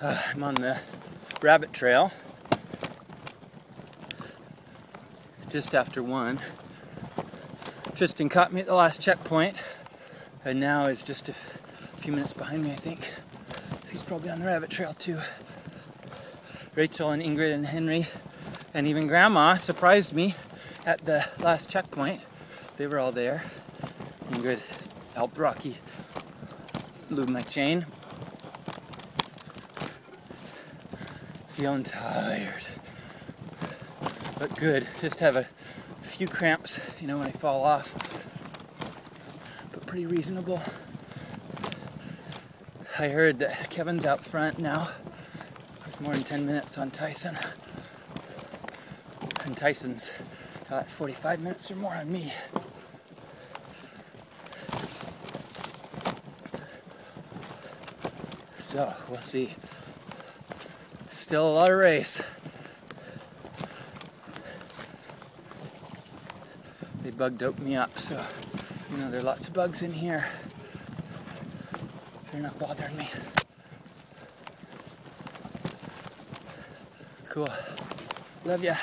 Uh, I'm on the rabbit trail just after one. Tristan caught me at the last checkpoint and now is just a few minutes behind me, I think. He's probably on the rabbit trail too. Rachel and Ingrid and Henry and even Grandma surprised me at the last checkpoint. They were all there. Ingrid helped Rocky lube my chain. Feeling tired, but good. Just have a few cramps, you know, when I fall off, but pretty reasonable. I heard that Kevin's out front now with more than 10 minutes on Tyson. And Tyson's got 45 minutes or more on me. So we'll see. Still a lot of race. They bugged oak me up, so you know there are lots of bugs in here. They're not bothering me. Cool. Love ya.